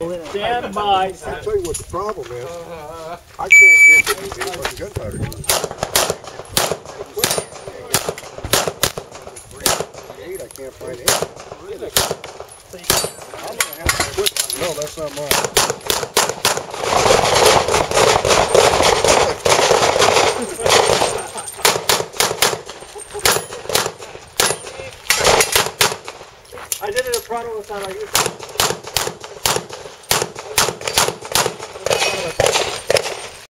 Stand by. I'll tell you what the problem is. I can't get anything but gunpowder. I can't find it. I'm gonna have to quit. No, that's not mine. I did it in Prado, it's not like.